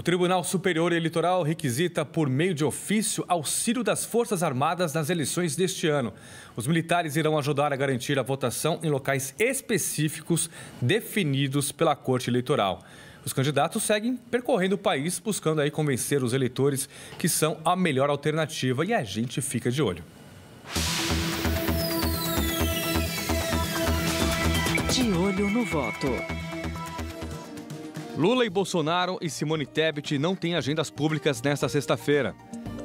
O Tribunal Superior Eleitoral requisita, por meio de ofício, auxílio das Forças Armadas nas eleições deste ano. Os militares irão ajudar a garantir a votação em locais específicos definidos pela Corte Eleitoral. Os candidatos seguem percorrendo o país buscando aí convencer os eleitores que são a melhor alternativa e a gente fica de olho. De olho no voto. Lula e Bolsonaro e Simone Tebet não têm agendas públicas nesta sexta-feira.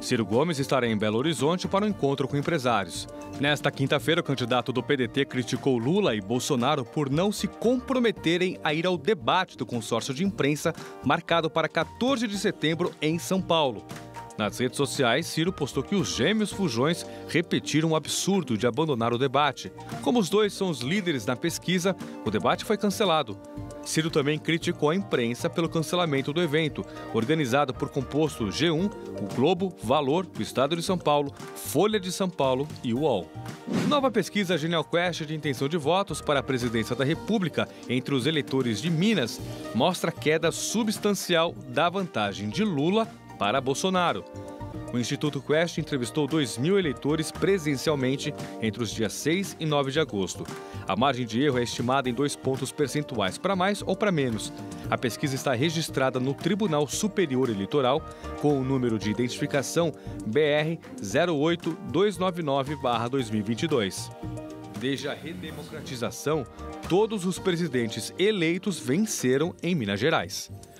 Ciro Gomes estará em Belo Horizonte para um encontro com empresários. Nesta quinta-feira, o candidato do PDT criticou Lula e Bolsonaro por não se comprometerem a ir ao debate do consórcio de imprensa marcado para 14 de setembro em São Paulo. Nas redes sociais, Ciro postou que os gêmeos Fujões repetiram o absurdo de abandonar o debate. Como os dois são os líderes na pesquisa, o debate foi cancelado. Ciro também criticou a imprensa pelo cancelamento do evento, organizado por composto G1, o Globo, Valor, o Estado de São Paulo, Folha de São Paulo e UOL. Nova pesquisa Genial Quest de intenção de votos para a presidência da República entre os eleitores de Minas mostra queda substancial da vantagem de Lula para Bolsonaro. O Instituto Quest entrevistou 2 mil eleitores presencialmente entre os dias 6 e 9 de agosto. A margem de erro é estimada em dois pontos percentuais, para mais ou para menos. A pesquisa está registrada no Tribunal Superior Eleitoral com o número de identificação BR 08299-2022. Desde a redemocratização, todos os presidentes eleitos venceram em Minas Gerais.